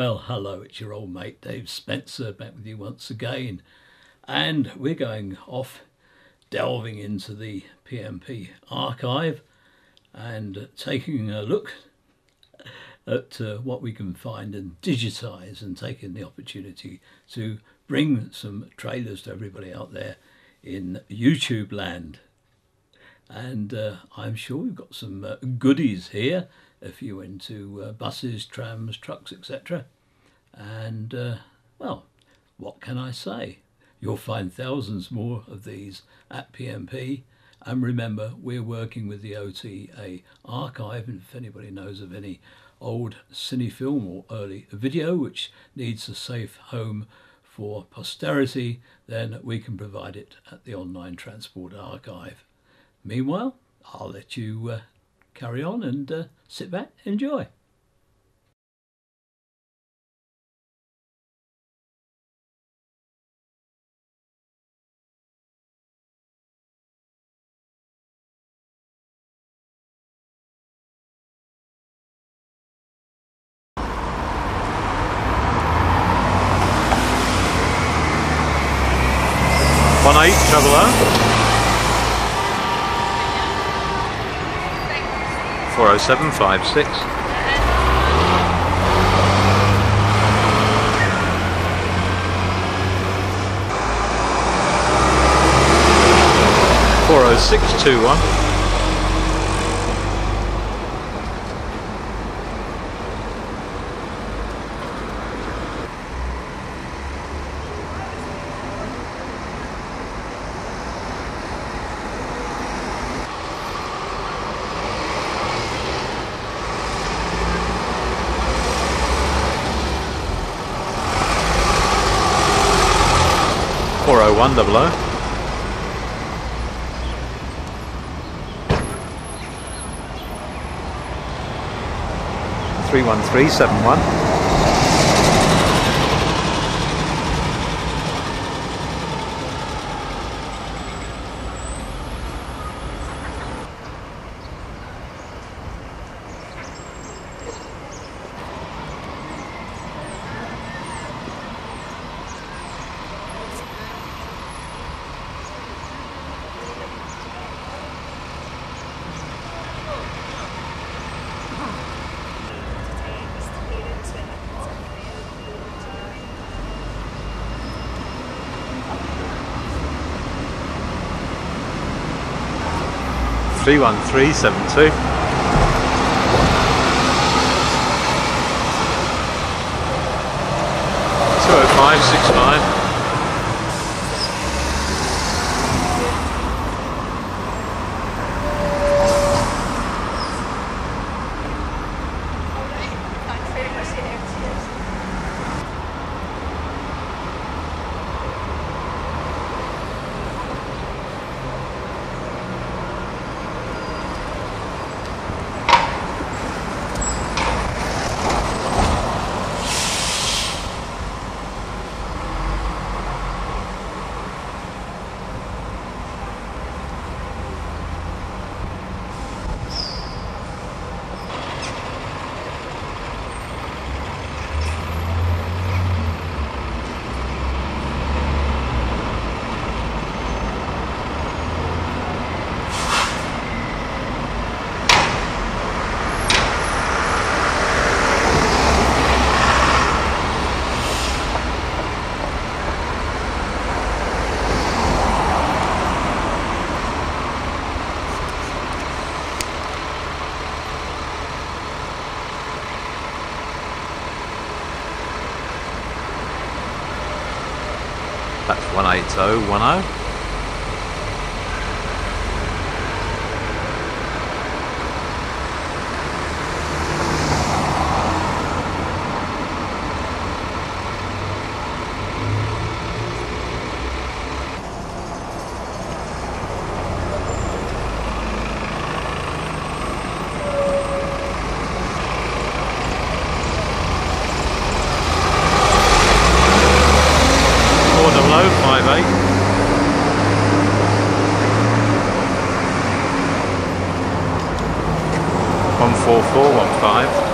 Well, hello, it's your old mate Dave Spencer back with you once again. And we're going off delving into the PMP archive and taking a look at uh, what we can find and digitize and taking the opportunity to bring some trailers to everybody out there in YouTube land. And uh, I'm sure we've got some uh, goodies here if you're into uh, buses, trams, trucks, etc. And, uh, well, what can I say? You'll find thousands more of these at PMP. And remember, we're working with the OTA archive. And if anybody knows of any old cine film or early video which needs a safe home for posterity, then we can provide it at the Online Transport Archive. Meanwhile, I'll let you uh, carry on and uh, sit back, enjoy. One eight traveller. Four oh seven five six. Four oh six two one. Four oh one double O. Three one three seven one. Three one three seven two. Two oh five six five. One oh. Four four one five.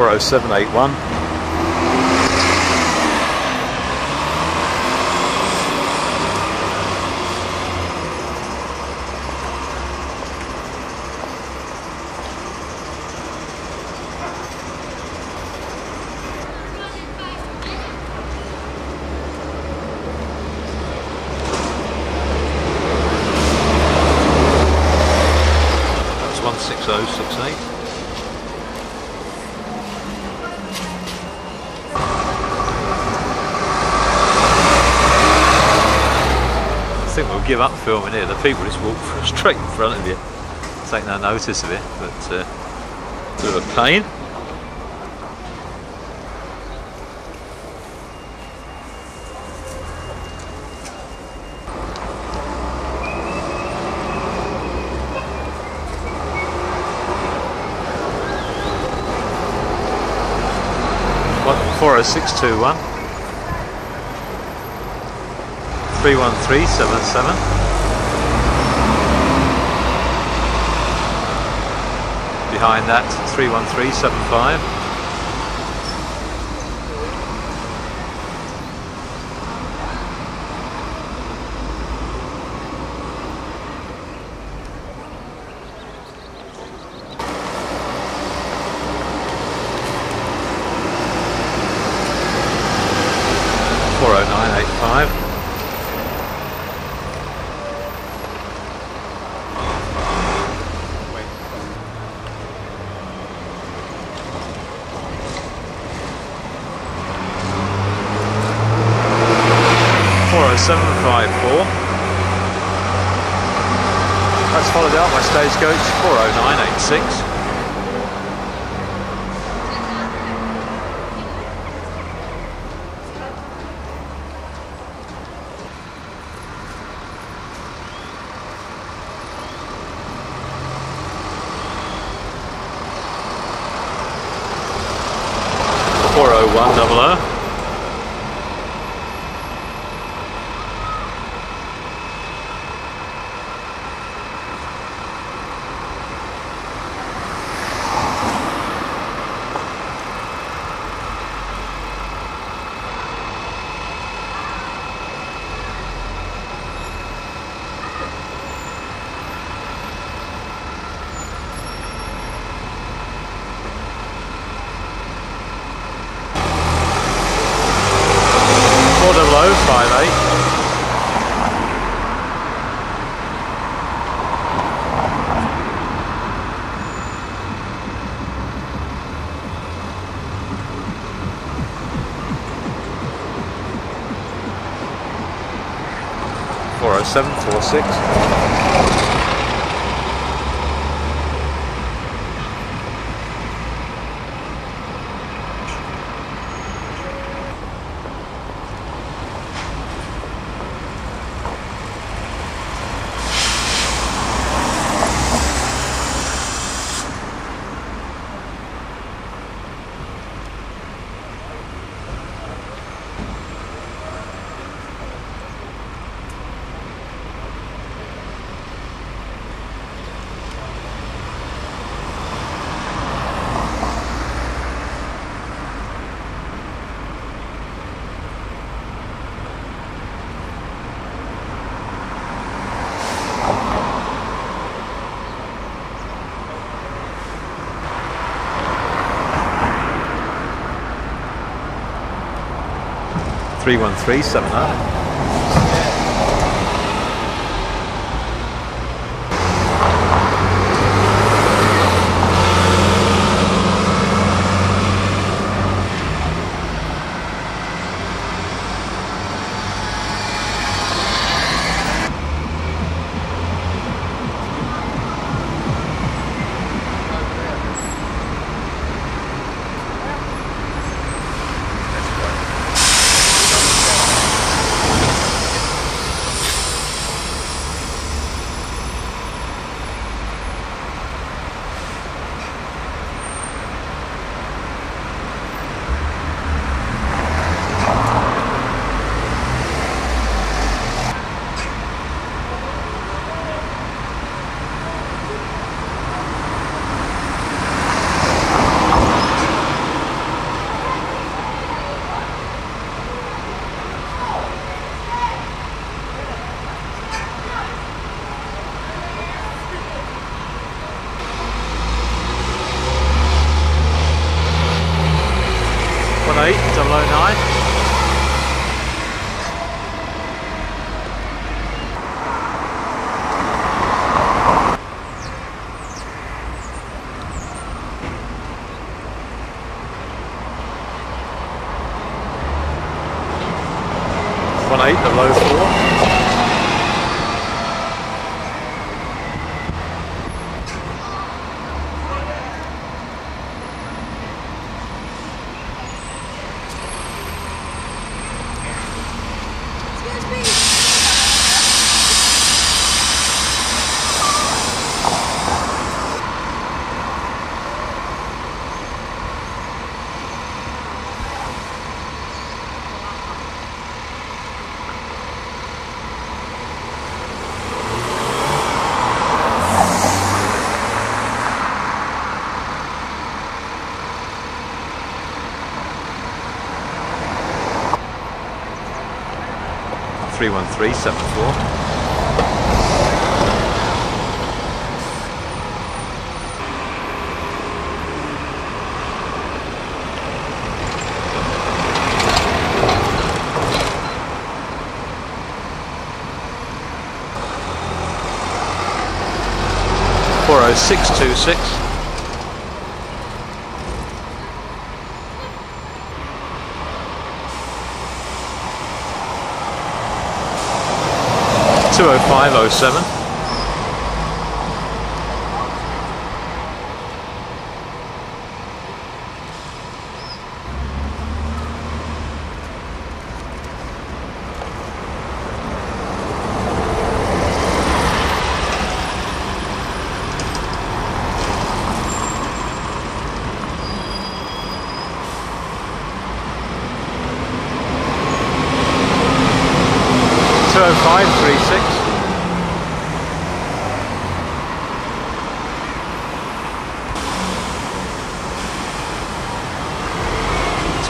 Four oh seven eight one. That's one six oh six eight. I think we'll give up filming here. The people just walk straight in front of you. Take no notice of it, but uh, bit of a pain. What, 40621 31377 Behind that 31375 40985 40754 That's followed out by stagecoach 40986 40100 Four double Eight. Four oh seven four oh six. Three one three seven eight double oh nine. One eight, the low four. Three one three seven four. Four oh six two six. Two oh five oh seven. Two oh five three six.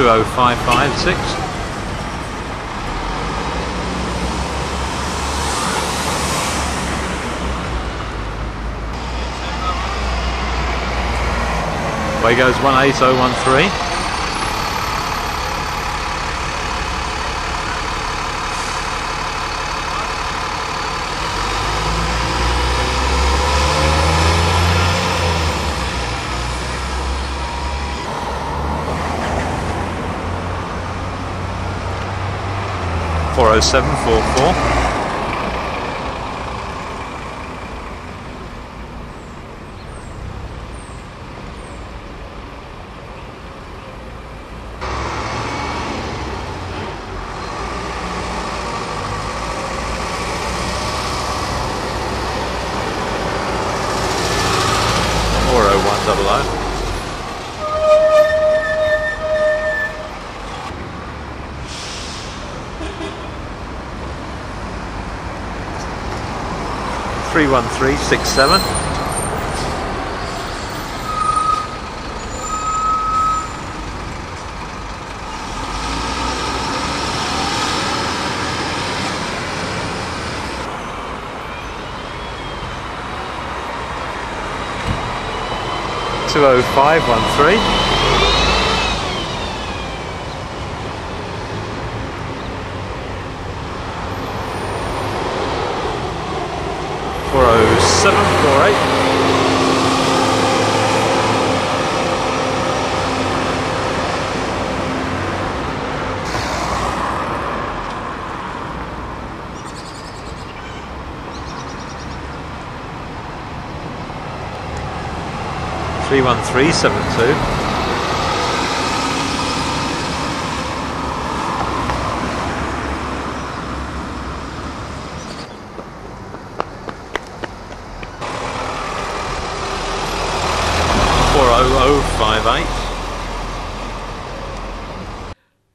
Two oh five five six. Away goes one eight oh one three. 00744. Three one three six seven. Two oh five one three. Four oh seven four eight. Three one three seven two. Four oh oh five eight.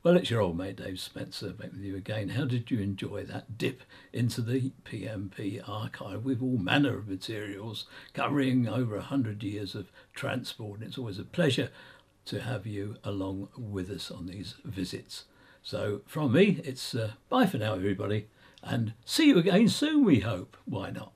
Well, it's your old mate Dave Spencer back with you again. How did you enjoy that dip into the PMP archive with all manner of materials covering over a hundred years of transport? It's always a pleasure to have you along with us on these visits. So, from me, it's uh, bye for now, everybody, and see you again soon, we hope. Why not?